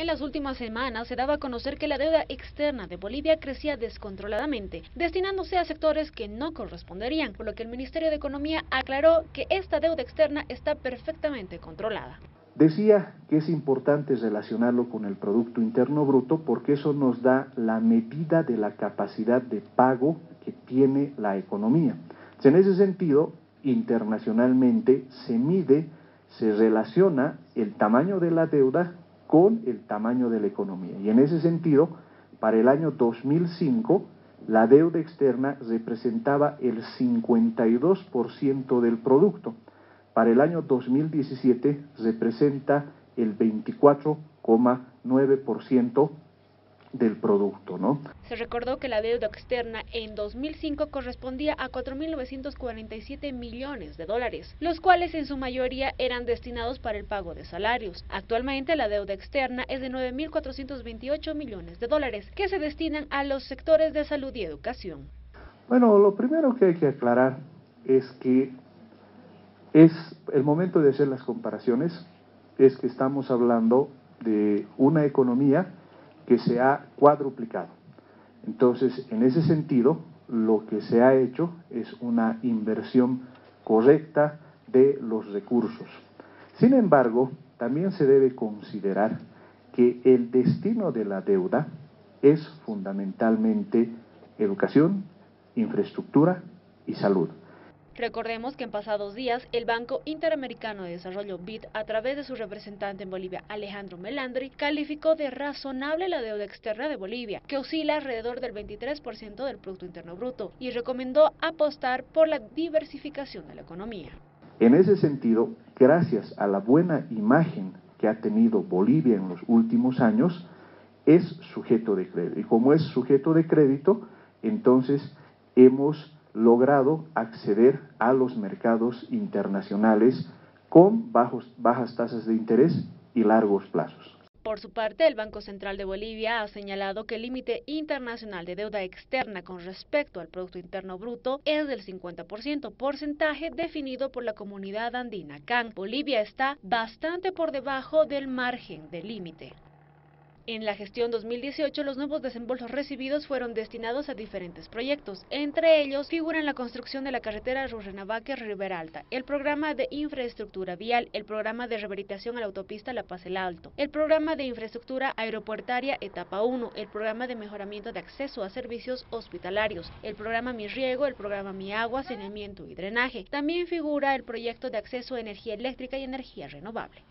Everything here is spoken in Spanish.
En las últimas semanas se daba a conocer que la deuda externa de Bolivia crecía descontroladamente, destinándose a sectores que no corresponderían, por lo que el Ministerio de Economía aclaró que esta deuda externa está perfectamente controlada. Decía que es importante relacionarlo con el Producto Interno Bruto porque eso nos da la medida de la capacidad de pago que tiene la economía. En ese sentido, internacionalmente se mide, se relaciona el tamaño de la deuda con el tamaño de la economía. Y en ese sentido, para el año 2005, la deuda externa representaba el 52% del producto. Para el año 2017 representa el 24,9% del producto, ¿no? Se recordó que la deuda externa en 2005 correspondía a 4.947 millones de dólares, los cuales en su mayoría eran destinados para el pago de salarios. Actualmente la deuda externa es de 9.428 millones de dólares, que se destinan a los sectores de salud y educación. Bueno, lo primero que hay que aclarar es que es el momento de hacer las comparaciones, es que estamos hablando de una economía que se ha cuadruplicado. Entonces, en ese sentido, lo que se ha hecho es una inversión correcta de los recursos. Sin embargo, también se debe considerar que el destino de la deuda es fundamentalmente educación, infraestructura y salud. Recordemos que en pasados días el Banco Interamericano de Desarrollo BID, a través de su representante en Bolivia, Alejandro Melandri, calificó de razonable la deuda externa de Bolivia, que oscila alrededor del 23% del Producto Interno Bruto, y recomendó apostar por la diversificación de la economía. En ese sentido, gracias a la buena imagen que ha tenido Bolivia en los últimos años, es sujeto de crédito. Y como es sujeto de crédito, entonces hemos logrado acceder a los mercados internacionales con bajos, bajas tasas de interés y largos plazos. Por su parte, el Banco Central de Bolivia ha señalado que el límite internacional de deuda externa con respecto al Producto Interno Bruto es del 50%, porcentaje definido por la comunidad andina CAN. Bolivia está bastante por debajo del margen del límite. En la gestión 2018, los nuevos desembolsos recibidos fueron destinados a diferentes proyectos. Entre ellos figuran la construcción de la carretera Rurrenabaque-Rivera Alta, el programa de infraestructura vial, el programa de rehabilitación a la autopista La Paz el Alto, el programa de infraestructura aeropuertaria etapa 1, el programa de mejoramiento de acceso a servicios hospitalarios, el programa Mi Riego, el programa Mi Agua, saneamiento y drenaje. También figura el proyecto de acceso a energía eléctrica y energía renovable.